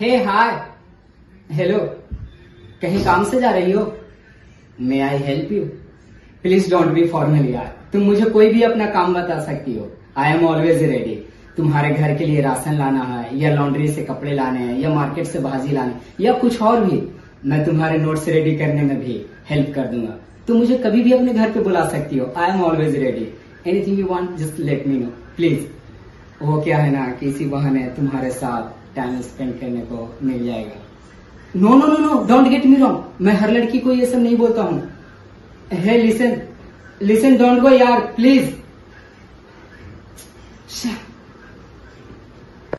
हे hi hello कहीं काम से जा रही हो? May I help you please don't be formal यार. तुम मुझे कोई भी अपना काम बता सकती हो. आई एम ऑलवेज रेडी तुम्हारे घर के लिए राशन लाना है, या लॉन्ड्री से कपड़े लाने हैं, या मार्केट से भाजी लाने या कुछ और भी. मैं तुम्हारे नोट्स रेडी करने में भी हेल्प कर दूँगा. तुम मुझे कभी भी अपने घर पे बुला सकती हो. I am always ready anything you want just let me know please वो क्या है ना कि इसी बहाने तुम्हारे साथ टाइम स्पेंड करने को मिल जाएगा। No no no no don't get me wrong मैं हर लड़की को ये सब नहीं बोलता हूँ। Hey listen listen don't go यार प्लीज़